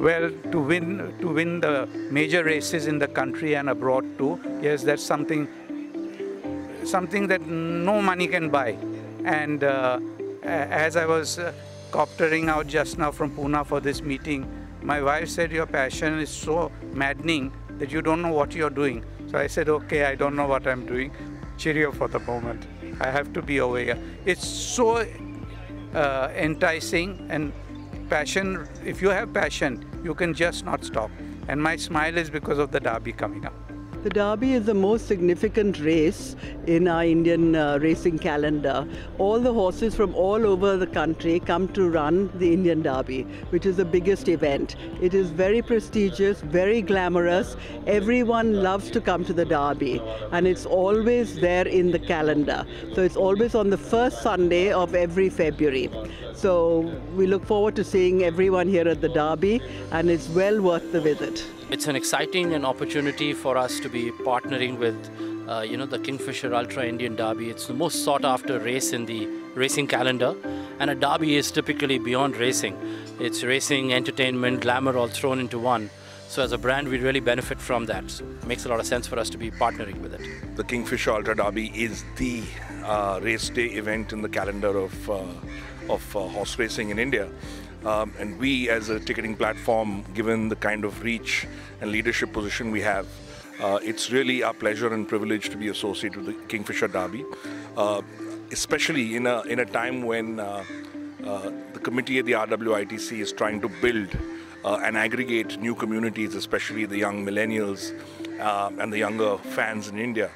Well, to win to win the major races in the country and abroad too, yes, that's something something that no money can buy. And uh, as I was uh, coptering out just now from Pune for this meeting, my wife said your passion is so maddening that you don't know what you're doing. So I said, okay, I don't know what I'm doing. Cheerio for the moment. I have to be aware. It's so uh, enticing and passion. If you have passion, you can just not stop. And my smile is because of the derby coming up. The Derby is the most significant race in our Indian uh, racing calendar. All the horses from all over the country come to run the Indian Derby, which is the biggest event. It is very prestigious, very glamorous. Everyone loves to come to the Derby, and it's always there in the calendar. So it's always on the first Sunday of every February. So we look forward to seeing everyone here at the Derby, and it's well worth the visit. It's an exciting opportunity for us to be partnering with, uh, you know, the Kingfisher Ultra Indian Derby. It's the most sought after race in the racing calendar, and a derby is typically beyond racing. It's racing, entertainment, glamour all thrown into one. So as a brand, we really benefit from that. So it makes a lot of sense for us to be partnering with it. The Kingfisher Ultra Derby is the uh, race day event in the calendar of, uh, of uh, horse racing in India. Um, and we, as a ticketing platform, given the kind of reach and leadership position we have, it's really our pleasure and privilege to be associated with the Kingfisher Derby, uh, especially in a, in a time when uh, uh, the committee at the RWITC is trying to build uh, and aggregate new communities, especially the young millennials uh, and the younger fans in India.